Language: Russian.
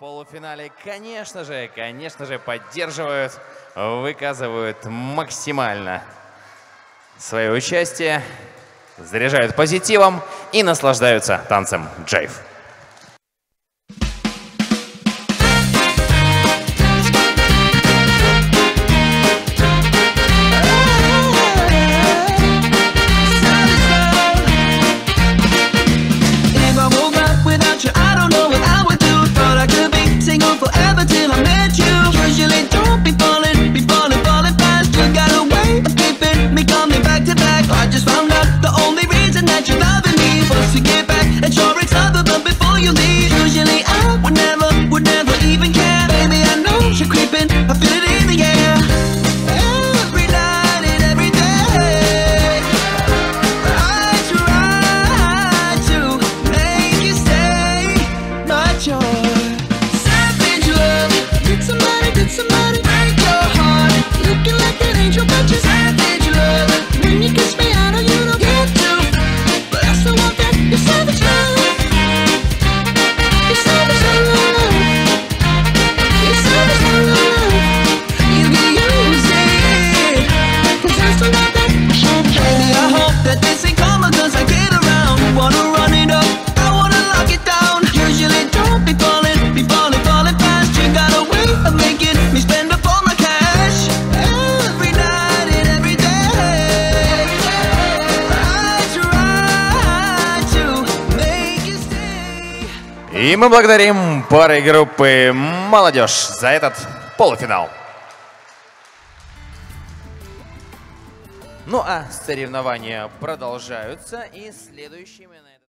полуфинале, конечно же, конечно же, поддерживают, выказывают максимально свое участие, заряжают позитивом и наслаждаются танцем джейв. Usually I would never, would never even care. Baby, I know you're creeping, I feel it in the air. Every night and every day. I try to make you stay, but you're savage love. Did somebody, did somebody break your heart? Looking like an angel, but you're savage love. When you kiss И мы благодарим пары группы «Молодежь» за этот полуфинал. Ну а соревнования продолжаются, и следующими...